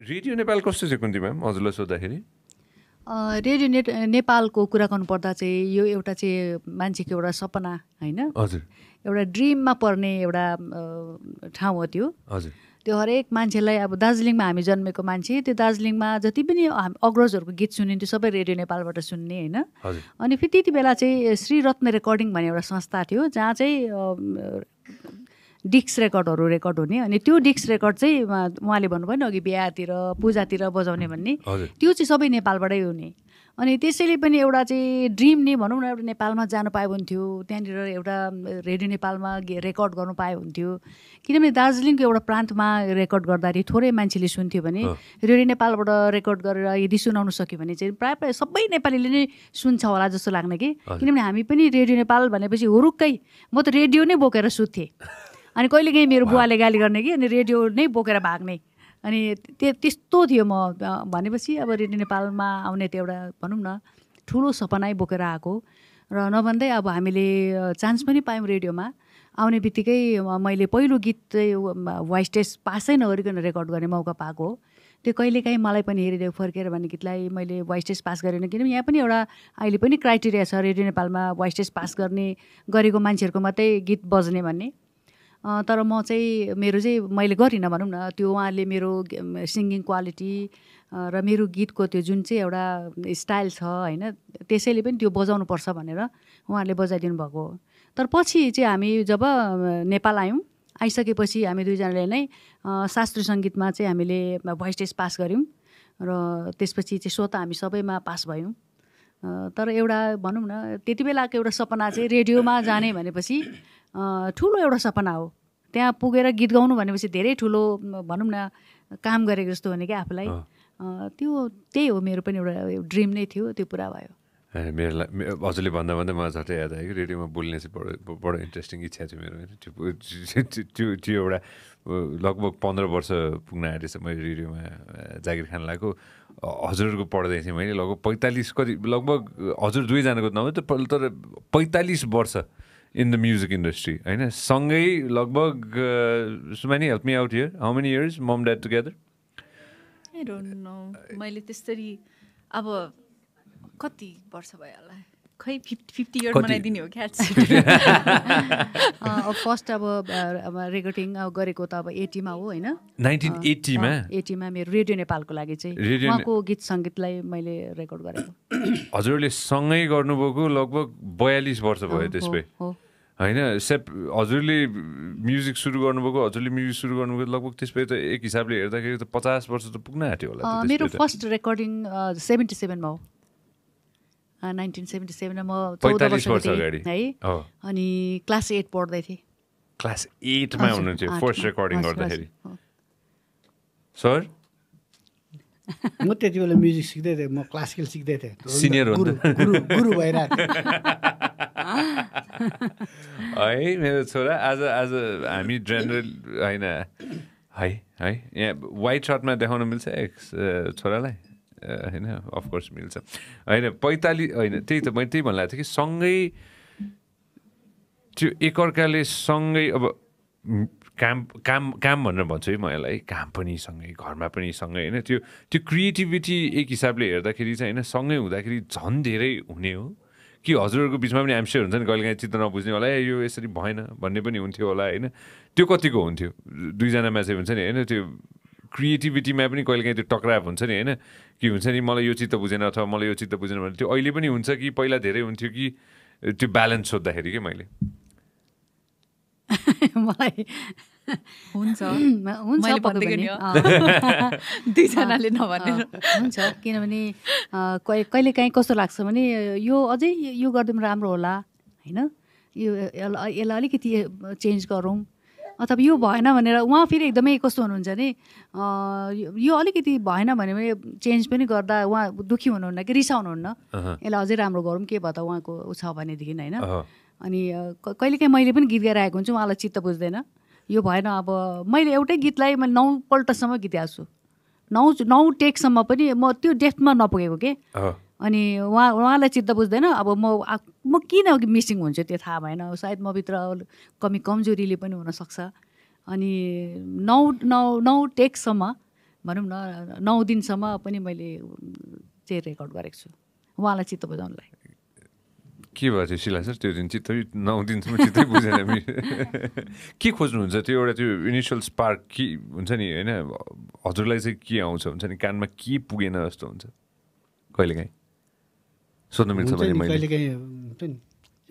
Radio Nepal कस्तो छ Kunti ma'am? हजुरलाई सोद्धाखेरि। रेडियो नेट नेपालको कुरा गर्नुपर्दा चाहिँ यो एउटा चाहिँ मान्छेको एउटा सपना होइन? हजुर। एउटा ड्रिममा पर्ने एउटा ठाउँ हो त्यो। हजुर। त्यो हरेक मान्छेलाई अब दार्जिलिङमा हामी जन्मेको मान्छे त्यो दार्जिलिङमा जति पनि अग्रजहरूको गीत सुनिन्थ्यो सबै रेडियो नेपालबाट सुन्ने होइन? अनि फेरि त्यति बेला चाहिँ श्री रत्न रेकर्डिङ भन्ने एउटा संस्था थियो जहाँ चाहिँ डिक्स रेकर्डहरू रेकर्ड हुने अनि त्यो डिक्स रेकर्ड चाहिँ उहाँ- उहाँले भन्नुभयो नि अघि बिहातिर पूजातिर बजाउने भन्ने। त्यो चाहिँ सबै नेपालबाटै हुने। अनि त्यसैले पनि एउटा चाहिँ ड्रिम नै भनौँ न एउटा नेपालमा जानु पाए हुन्थ्यो त्यहाँनिर एउटा रेडियो नेपालमा रेकर्ड गर्नु पाए हुन्थ्यो। किनभने दार्जिलिङको एउटा प्रान्तमा रेकर्ड गर्दाखेरि थोरै मान्छेले सुन्थ्यो भने। रेडियो नेपालबाट रेकर्ड गरेर यदि सुनाउनु सक्यो भने चाहिँ प्रायः प्रायः सबै नेपालीले नै सुन्छ होला जस्तो लाग्ने कि। किनभने हामी पनि रेडियो नेपाल भनेपछि हुरुक्कै म त रेडियो नै बोकेर सुत्थेँ। अनि कहिलेकाहीँ मेरो बुवाले गाली गर्ने कि अनि रेडियो नै बोकेर भाग्ने। अनि त्यो त्यस्तो थियो म भनेपछि अब रेडियो नेपालमा आउने त्यो एउटा भनौँ न ठुलो सपनै बोकेर आएको र नभन्दै अब हामीले चान्स पनि पायौँ रेडियोमा। आउने बित्तिकै मैले पहिलो गीत भोइस टेस्ट पासै नगरिकन रेकर्ड गर्ने मौका पाएको हो। त्यो कहिलेकाहीँ मलाई पनि हेरिदेऊ फर्केर भन्ने गीतलाई मैले भोइस टेस्ट पास गरेन किनभने यहाँ पनि एउटा अहिले पनि क्राइटेरिया छ रेडियो नेपालमा भोइस टेस्ट पास गर्ने गरेको मान्छेहरूको मात्रै गीत बज्ने भन्ने। तर म चाहिँ मेरो चाहिँ मैले गरिनँ भनौँ न त्यो उहाँले मेरो सिङ्गिङ क्वालिटी र मेरो गीतको त्यो जुन चाहिँ एउटा स्टाइल छ होइन त्यसैले पनि त्यो बजाउनुपर्छ भनेर उहाँहरूले बजाइदिनु भएको तर पछि चाहिँ हामी जब नेपाल आयौँ आइसकेपछि हामी दुईजनाले नै शास्त्रीय सङ्गीतमा चाहिँ हामीले भोइस टेस्ट पास गऱ्यौँ र त्यसपछि चाहिँ स्वतः हामी सबैमा पास भयौँ। तर एउटा भनौँ न त्यति बेलाको एउटा सपना चाहिँ रेडियोमा जाने भनेपछि ठुलो एउटा सपना हो। त्यहाँ पुगेर गीत गाउनु भनेपछि धेरै ठुलो भनौँ न काम गरेको जस्तो हुने क्या आफूलाई। त्यो त्यही हो मेरो पनि एउटा ड्रिम नै थियो त्यो पुरा भयो। ए, मेरो हजुरले भन्दा भन्दा मलाई झट्टै याद आयो कि रेडियोमा बोल्ने चाहिँ बडो बडो इन्ट्रेस्टिङ इच्छा थियो मेरो। होइन त्यो त्यो एउटा लगभग पन्ध्र वर्ष पुग्न आँटेछ मैले रेडियोमा जागिर खान लागेको। अ, हजुरहरूको पढ्दै थिएँ मैले लगभग पैँतालिस कति लगभग हजुर दुवैजनाको नभए त तर पैँतालिस वर्ष इन द म्युजिक इन्डस्ट्री होइन? सँगै लगभग Sumani help me out here how many years mom dad together मैले त्यसरी अब कति वर्ष भयो होला खै फिफ्टी फिफ्टी इयर? बनाइदिने हो क्या? फर्स्ट अब अब रेकर्डिङ गरेको त अब एटीमा हो होइन? नाइन्टिन एट्टीमा एटीमा? मेरो रेडियो नेपालको लागि चाहिँ। उहाँको गीत सङ्गीतलाई मैले रेकर्ड गरेको। हजुरहरूले सँगै गर्नुभएको लगभग बयालिस वर्ष भयो हो होइन सेप हजुरले म्युजिक सुरु गर्नुभएको हजुरले म्युजिक सुरु गर्नुभएको लगभग त्यसपछि त एक हिसाबले हेर्दाखेरि त पचास वर्ष त पुग्न आँट्यो होला मेरो त्यसपछि। फर्स्ट रेकर्डिङ सेभेन्टी सेभेनमा हो। नाइन्टिन सेभेन्टी सेभेनमा म चौध 45 वर्षको वर्ष। है? अनि क्लास एट पढ्दै थिएँ। क्लास एटमा हुनुहुन्थ्यो फर्स्ट रेकर्डिङ गर्दाखेरि। सर? म त्यति बेला म्युजिक सिक्दै थिएँ म क्लासिकल सिक्दै थिएँ। हो गुरु भइरहेको। है मेरो छोरा आज आज हामी जेनरल होइन है है यहाँ वाइट सर्टमा देखाउन मिल्छ एक्स छोरालाई? होइन अफकोर्स मिल्छ होइन पैँतालिस होइन त्यही त मैले त्यही भन्नु थिएँ कि सँगै त्यो एकअर्काले सँगै अब काम काम काम भनेर भन्छु है म यसलाई काम पनि सँगै घरमा पनि सँगै होइन त्यो त्यो क्रिएटिभिटी एक हिसाबले हेर्दाखेरि चाहिँ होइन सँगै हुँदाखेरि झन् धेरै हुने हो कि हजुरहरूको बिचमा पनि एमसियर हुन्छ नि कहिलेकाहीँ चित्त नबुझ्ने होला यो यसरी भएन भन्ने पनि हुन्थ्यो होला होइन त्यो कतिको हुन्थ्यो दुईजनामा चाहिँ हुन्छ नि होइन त्यो क्रिएटिभिटीमा पनि कहिलेकाहीँ त्यो टक्राव हुन्छ नि होइन? कि हुन्छ नि मलाई यो चित्त बुझेन अथवा मलाई यो चित्त बुझेन भने त्यो अहिले पनि हुन्छ कि पहिला धेरै हुन्थ्यो कि त्यो ब्यालेन्स सोद्धाखेरि के मैले? मलाई हुन्छ। दुईजनाले नभनेर। हुन्छ किनभने कहिले कहिलेकाहीँ कस्तो लाग्छ भने यो अझै यो गरिदिउँ राम्रो होला होइन? यो यसलाई अलिकति चेन्ज गरौँ। अथवा यो भएन भनेर उहाँ फेरि एकदमै कस्तो हुनुहुन्छ अँ, यो- अलिकति भएन भने चेन्ज पनि गर्दा उहाँ दुःखी हुनुहुन्न कि रिसाउनुहुन्न। यसलाई अझै राम्रो गरौँ के भयो त उहाँको छ भनेदेखि होइन? अनि कहिलेकाहीँ मैले पनि गीत गाइरहेको हुन्छु उहाँलाई चित्त बुझ्दैन। यो भएन अब मैले एउटै गीतलाई मैले नौपल्टसम्म गीत गाएको छु। नौ नौ टेकसम्म पनि म त्यो डेप्थमा नपुगेको के? अनि उहाँ उहाँलाई चित्त बुझ्दैन। अब म म किन मिसिङ हुन्छु? त्यो थाहा भएन। सायद म भित्र कमी कमजोरीले पनि हुनसक्छ। अनि नौ नौ नौ टेकसम्म भनौँ न नौ दिनसम्म पनि मैले चाहिँ रेकर्ड गरेको छु। उहाँलाई चित्त बुझाउनलाई। के भयो त्यो शिला सर? त्यो दिन चित्तै नौ दिनसम्म चित्तै बुझेन के खोज्नुहुन्छ? त्यो एउटा त्यो इनिसियल स्पार्क के हुन्छ नि होइन? हजुरलाई चाहिँ के आउँछ? हुन्छ नि कानमा के पुगेन जस्तो हुन्छ? कहिलेकाहीँ? सोध्नु मिल्छ भने मैले कहिलेकाहीँ हुन्छ नि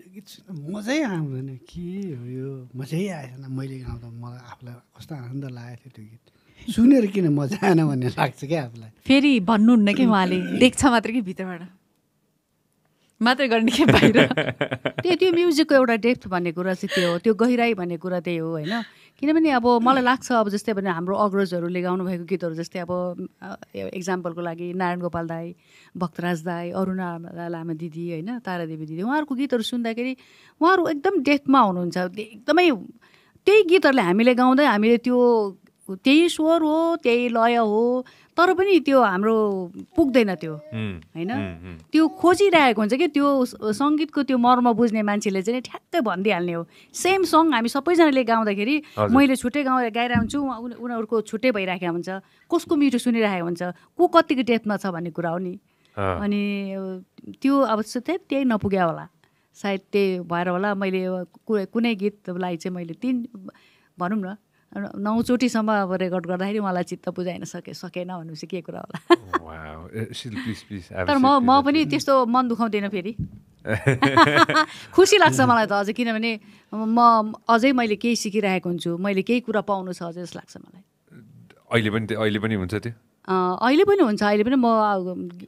यो गीत सुन्दा मजै आउँदैन के हो यो मजै आएन मैले गाउँदा मलाई आफूलाई कस्तो आनन्द लागेको थियो त्यो गीत सुनेर किन मजा आएन भन्ने लाग्छ क्या आफूलाई फेरि भन्नुहुन्न कि उहाँले देख्छ मात्र कि भित्रबाट मात्रै गर्ने कि बाहिर? त्यो त्यो म्युजिकको एउटा डेप्थ भन्ने कुरा चाहिँ त्यो हो त्यो गहिराई भन्ने कुरा त्यही हो होइन? किनभने अब मलाई लाग्छ अब जस्तै भने हाम्रो अग्रजहरूले गाउनुभएको गीतहरू जस्तै अब इक्जाम्पलको लागि नारायण गोपाल दाई भक्तराज दाई अरुणा लामा दिदी होइन? तारादेवी दिदी उहाँहरूको गीतहरू सुन्दाखेरि उहाँहरू एकदम डेप्थमा हुनुहुन्छ। एकदमै त्यही गीतहरूले हामीले गाउँदै हामीले त्यो त्यही स्वर हो त्यही लय हो तर पनि त्यो हाम्रो पुग्दैन त्यो। होइन। त्यो खोजिरहेको हुन्छ कि त्यो सङ्गीतको त्यो मर्म बुझ्ने मान्छेले चाहिँ ठ्याक्कै भनिदिइहाल्ने हो। सेम सङ हामी सबैजनाले गाउँदाखेरि। मैले छुट्टै गाउँ गाइरहेको हुन्छु उहाँ- उनी- उनीहरूको छुट्टै भइरहेको हुन्छ। कसको मिठो सुनिरहेको हुन्छ? को कतिको डेथमा छ भन्ने कुरा हो नि। अनि त्यो अब त्यही नपुग्यो होला। सायद त्यही भएर होला मैले कुनै गीतलाई चाहिँ मैले तिन भनौँ न नौचोटिसम्म अब रेकर्ड गर्दाखेरि मलाई चित्त बुझाइन सके सकेन भनेपछि के कुरा होला? तर म म पनि त्यस्तो मन दुखाउँदिनँ फेरि। खुसी लाग्छ मलाई त अझै किनभने म अझै मैले केही सिकिरहेको हुन्छु मैले केही कुरा पाउनु छ अझै जस्तो लाग्छ मलाई। अहिले पनि अहिले पनि हुन्छ त्यो? अहिले पनि हुन्छ अहिले पनि म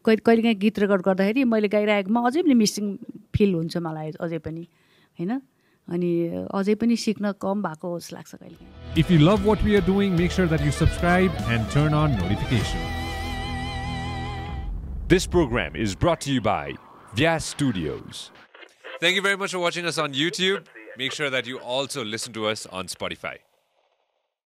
कहिले कहिलेकाहीँ गीत रेकर्ड गर्दाखेरि मैले गाइरहेकोमा अझै पनि मिसिङ फिल हुन्छ मलाई अझै पनि होइन? अनि अझै पनि सिक्न कम भएको जस्तो लाग्छ कहिलेकाहीँ If you love what we are doing, make sure that you subscribe and turn on notifications. This program is brought to you by Vyas Studios. Thank you very much for watching us on YouTube. Make sure that you also listen to us on Spotify.